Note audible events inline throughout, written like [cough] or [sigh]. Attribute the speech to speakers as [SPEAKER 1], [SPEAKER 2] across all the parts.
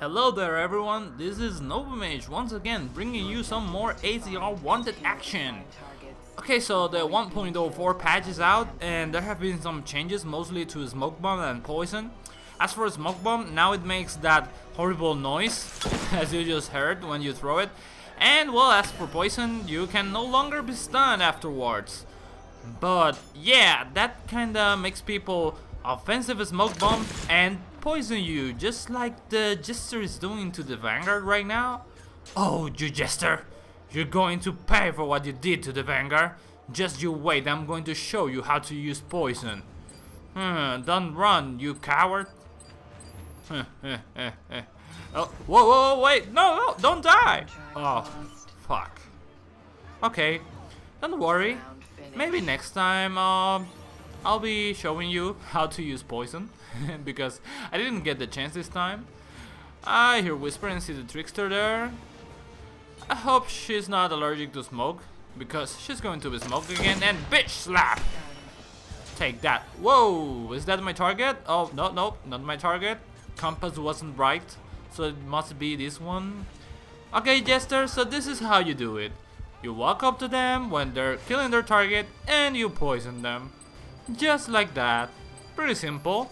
[SPEAKER 1] Hello there everyone, this is Novamage once again bringing you some more ACR wanted action. Okay, so the 1.04 patch is out and there have been some changes mostly to Smoke Bomb and Poison. As for Smoke Bomb, now it makes that horrible noise [laughs] as you just heard when you throw it. And well, as for Poison, you can no longer be stunned afterwards. But yeah, that kinda makes people offensive Smoke Bomb and poison you, just like the Jester is doing to the Vanguard right now? Oh, you Jester! You're going to pay for what you did to the Vanguard. Just you wait, I'm going to show you how to use poison. Hmm, don't run, you coward. [laughs] oh, whoa, whoa, wait, no, no, don't die! Oh, fuck. Okay, don't worry. Maybe next time, um, I'll be showing you how to use poison. [laughs] because I didn't get the chance this time. Ah, I hear Whisper and see the Trickster there. I hope she's not allergic to smoke, because she's going to be smoke again and bitch slap! Take that. Whoa, is that my target? Oh, no, no, not my target. Compass wasn't right, so it must be this one. Okay, Jester, so this is how you do it. You walk up to them when they're killing their target and you poison them. Just like that. Pretty simple.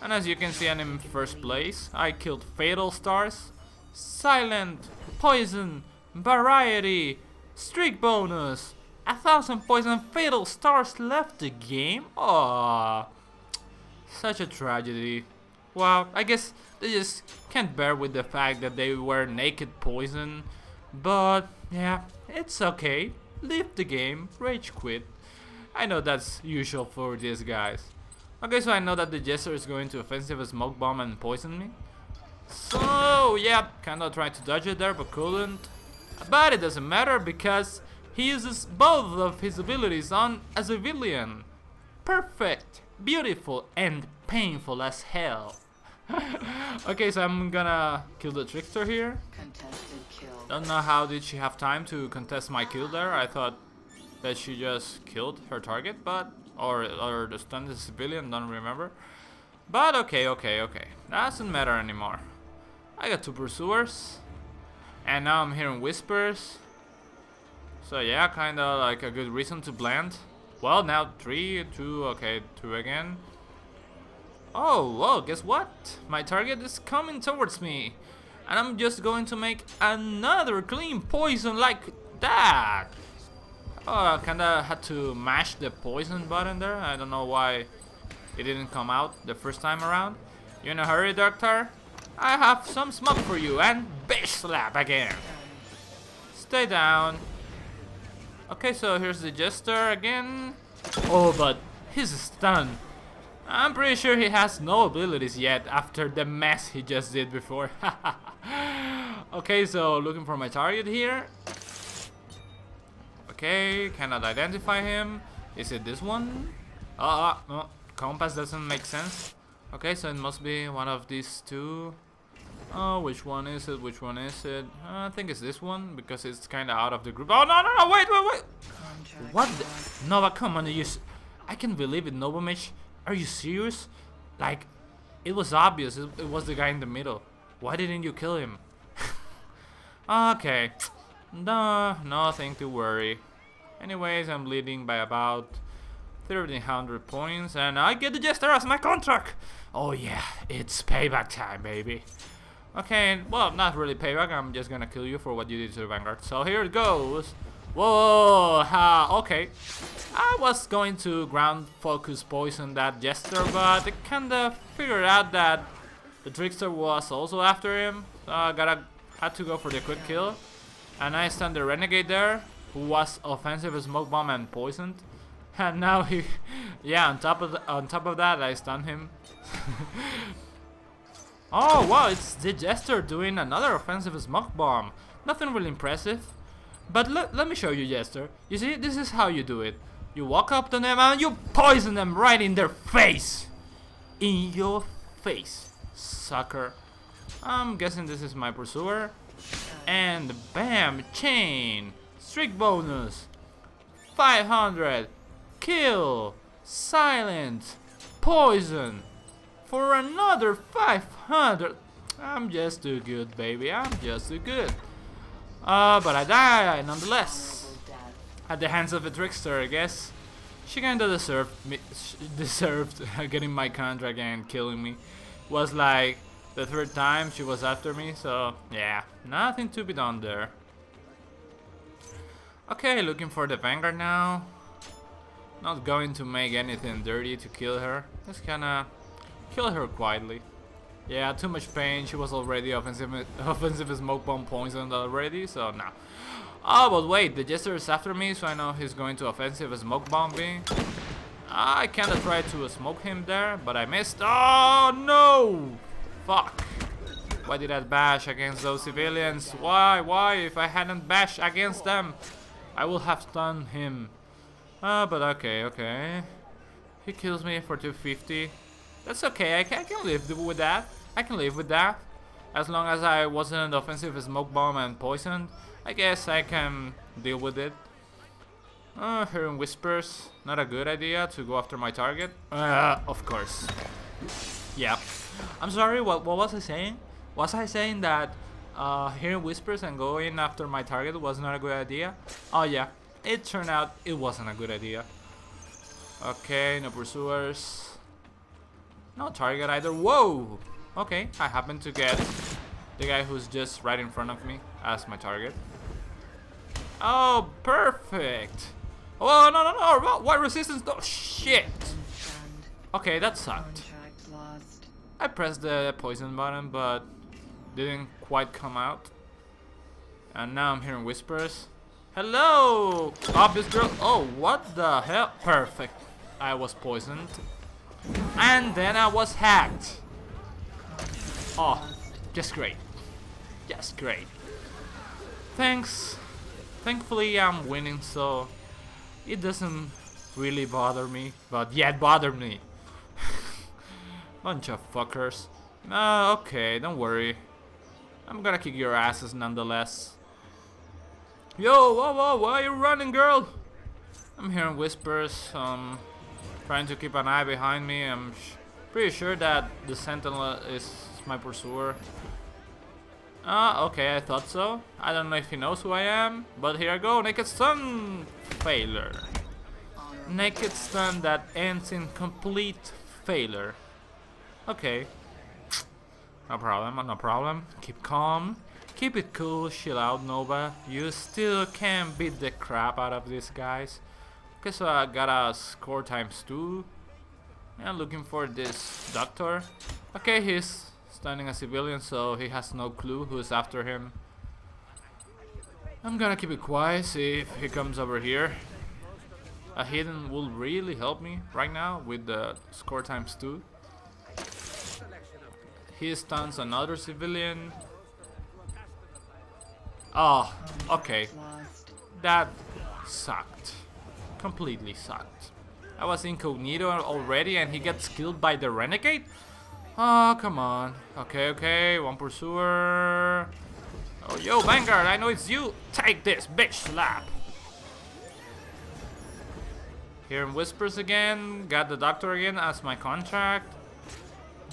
[SPEAKER 1] And as you can see I'm in first place. I killed Fatal Stars, Silent, Poison, Variety, Streak Bonus, a thousand poison Fatal Stars left the game? Aww. Such a tragedy. Well, I guess they just can't bear with the fact that they were naked poison. But yeah, it's okay. Leave the game, rage quit. I know that's usual for these guys. Okay, so I know that the Jester is going to offensive smoke bomb and poison me. So, yeah, kinda tried to dodge it there, but couldn't. But it doesn't matter because he uses both of his abilities on as a civilian. Perfect, beautiful, and painful as hell. [laughs] okay, so I'm gonna kill the Trickster here. Don't know how did she have time to contest my kill there. I thought that she just killed her target, but or or the stunned civilian, don't remember. But okay, okay, okay. Doesn't matter anymore. I got two pursuers. And now I'm hearing whispers. So yeah, kinda like a good reason to blend. Well, now three, two, okay, two again. Oh, well, guess what? My target is coming towards me. And I'm just going to make another clean poison like that. Oh, I kinda had to mash the poison button there. I don't know why it didn't come out the first time around. You in a hurry, Doctor? I have some smoke for you and bitch slap again. Stay down. Okay, so here's the Jester again. Oh, but he's stunned. I'm pretty sure he has no abilities yet after the mess he just did before. [laughs] okay, so looking for my target here. Okay, cannot identify him. Is it this one? Uh, uh, no, compass doesn't make sense. Okay, so it must be one of these two. Oh, which one is it? Which one is it? Uh, I think it's this one because it's kind of out of the group. Oh, no, no, no, wait, wait, wait. What? The? Nova, come on, you. I can't believe it, Novamage. Are you serious? Like, it was obvious it, it was the guy in the middle. Why didn't you kill him? [laughs] okay. No, nothing to worry. Anyways, I'm leading by about 1300 points and I get the Jester as my contract! Oh yeah, it's payback time, baby. Okay, well, not really payback, I'm just gonna kill you for what you did to the Vanguard. So here it goes. Whoa, ha, okay. I was going to ground focus poison that Jester, but I kinda figured out that the Trickster was also after him. So I gotta, had to go for the quick kill. And I stunned the Renegade there who was offensive with smoke bomb and poisoned. [laughs] And now he, [laughs] yeah, on top of the, on top of that, I stunned him. [laughs] oh wow, it's the Jester doing another offensive smoke bomb. Nothing really impressive, but let let me show you, Jester. You see, this is how you do it. You walk up to them and you poison them right in their face. In your face, sucker. I'm guessing this is my pursuer. And bam, chain. Streak bonus. 500. Kill. Silent. Poison. For another 500. I'm just too good, baby. I'm just too good. Uh, but I die nonetheless. At the hands of a trickster, I guess. She kinda deserved me, deserved [laughs] getting my contract and killing me. Was like the third time she was after me, so yeah, nothing to be done there. Okay, looking for the Vanguard now. Not going to make anything dirty to kill her. Just gonna kill her quietly. Yeah, too much pain. She was already offensive, [laughs] offensive smoke bomb poisoned already, so nah. Oh, but wait, the Jester is after me, so I know he's going to offensive smoke bomb me. I kinda tried to smoke him there, but I missed. Oh no! Fuck. Why did I bash against those civilians? Why? Why? If I hadn't bashed against them, I will have stunned him. Ah, uh, but okay, okay. He kills me for 250. That's okay, I can, I can live with that. I can live with that. As long as I wasn't offensive smoke bomb and poisoned, I guess I can deal with it. Uh, hearing whispers, not a good idea to go after my target. Uh, of course. Yeah. I'm sorry, what, what was I saying? Was I saying that uh, hearing whispers and going after my target was not a good idea? Oh yeah, it turned out it wasn't a good idea. Okay, no pursuers. No target either. Whoa! Okay, I happen to get the guy who's just right in front of me as my target. Oh, perfect! Oh, no, no, no! What resistance? Oh, shit! Okay, that sucked. I pressed the poison button, but didn't quite come out. And now I'm hearing whispers. Hello! Obvious girl. Oh, what the hell? Perfect. I was poisoned. And then I was hacked. Oh, just great. Just great. Thanks. Thankfully I'm winning, so it doesn't really bother me. But yeah, it bothered me. [laughs] Bunch of fuckers. Uh, okay, don't worry. I'm gonna kick your asses nonetheless. Yo, whoa, whoa, why are you running, girl? I'm hearing whispers, um, trying to keep an eye behind me. I'm pretty sure that the sentinel is my pursuer. Ah, uh, okay, I thought so. I don't know if he knows who I am, but here I go, Naked Stun failure. Naked Stun that ends in complete failure. Okay. No problem, no problem. Keep calm. Keep it cool, chill out, Nova. You still can beat the crap out of these guys. Okay, so I got a score times 2. And looking for this doctor. Okay, he's stunning a civilian, so he has no clue who's after him. I'm gonna keep it quiet, see if he comes over here. A hidden will really help me right now with the score times 2. He stuns another civilian. Oh, okay. That sucked. Completely sucked. I was incognito already and he gets killed by the renegade? Oh, come on. Okay, okay, one pursuer. Oh, yo, Vanguard, I know it's you. Take this, bitch slap. Hearing whispers again. Got the doctor again as my contract.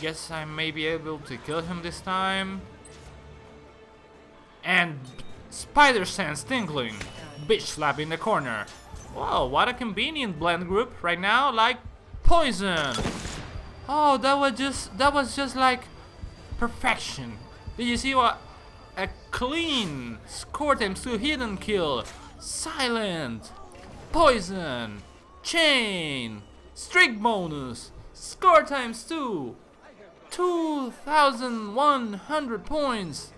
[SPEAKER 1] Guess I may be able to kill him this time. And Spider Sense Tingling. Bitch slap in the corner. Wow, what a convenient blend group right now, like poison. Oh, that was just that was just like perfection. Did you see what a clean score times two hidden kill, silent, poison, chain, streak bonus, score times two, 2,100 points.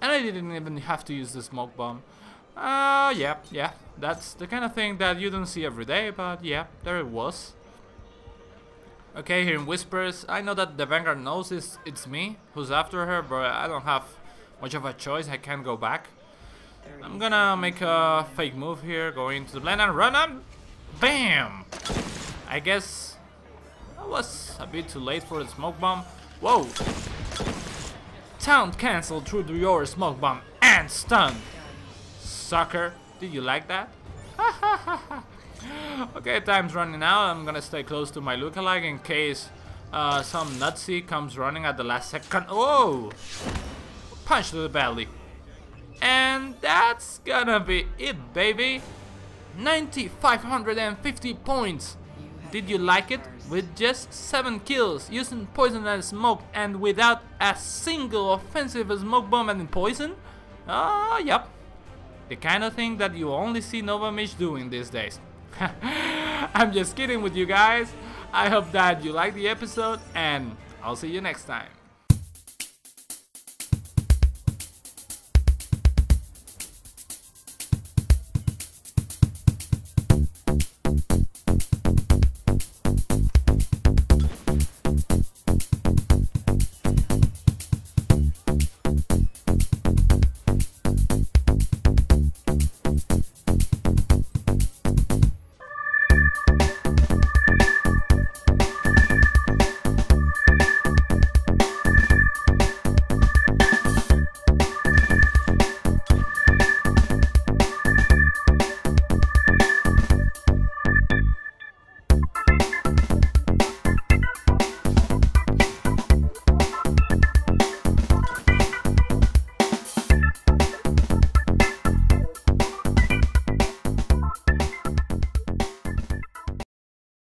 [SPEAKER 1] And I didn't even have to use the smoke bomb. Uh, yeah, yeah. That's the kind of thing that you don't see every day, but yeah, there it was. Okay, hearing whispers. I know that the Vanguard knows it's, it's me who's after her, but I don't have much of a choice. I can't go back. I'm gonna make a fake move here, go into the blend and run up. Bam! I guess I was a bit too late for the smoke bomb. Whoa! Town cancelled through your smoke bomb and stun. Sucker, did you like that? [laughs] okay, time's running out. I'm gonna stay close to my lookalike in case Uh, some nutsy comes running at the last second. Oh! Punch to the belly. And that's gonna be it, baby. 9550 points. Did you like it? With just 7 kills, using poison and smoke, and without a single offensive smoke bomb and poison? Ah, uh, yep. The kind of thing that you only see Nova doing these days. [laughs] I'm just kidding with you guys. I hope that you liked the episode, and I'll see you next time.